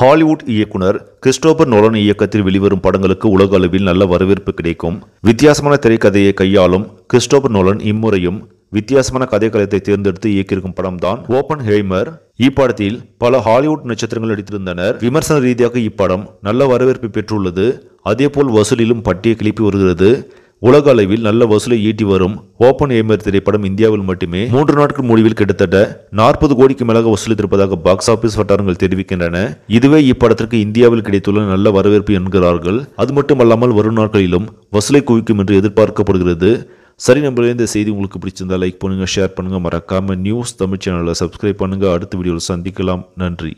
Hollywood இயக்குனர் Christopher Nolan இயக்கத்தில் வெளிவரும் படங்களுக்கு உலக அளவில் நல்ல வரவேற்பு கிடைக்கும். வித்தியாசமான திரைக்கதையை கையாளும் கிறிஸ்டோபர் நோலன் இம்முறையும் வித்தியாசமான கதைக்களத்தை தேர்ந்தெடுத்து இயக்கியிருக்கும் படம் தான் ஓபன் ஹேமர் இப்படத்தில் பல ஹாலிவுட் நட்சத்திரங்கள் நடித்திருந்தனர். விமர்சன ரீதியாக இப்படம் நல்ல வரவேற்பு பெற்றுள்ளது. அதேபோல் வசூலிலும் பட்டியை கிளப்பி வருகிறது. உலக அளவில் நல்ல வசூலை ஈட்டி வரும் ஓபன் ஏமர் திரைப்படம் இந்தியாவில் மட்டுமே மூன்று நாட்கள் முடிவில் கிட்டத்தட்ட நாற்பது கோடிக்கு மேலாக வசூலித்திருப்பதாக பாக்ஸ் ஆபீஸ் வட்டாரங்கள் தெரிவிக்கின்றன. இதுவே இப்படத்திற்கு இந்தியாவில் கிடைத்துள்ள நல்ல வரவேற்பு என்கிறார்கள். அது மட்டுமல்லாமல் வரும் நாட்களிலும் வசூலை குவிக்கும் என்று எதிர்பார்க்கப்படுகிறது. சரி நம்மளே இந்த செய்தி உங்களுக்கு பிடிச்சிருந்தா லைக் பண்ணுங்கள் ஷேர் பண்ணுங்கள் மறக்காமல் நியூஸ் தமிழ் சேனலை சப்ஸ்கிரைப் பண்ணுங்கள் அடுத்த வீடியோவில் சந்திக்கலாம். நன்றி.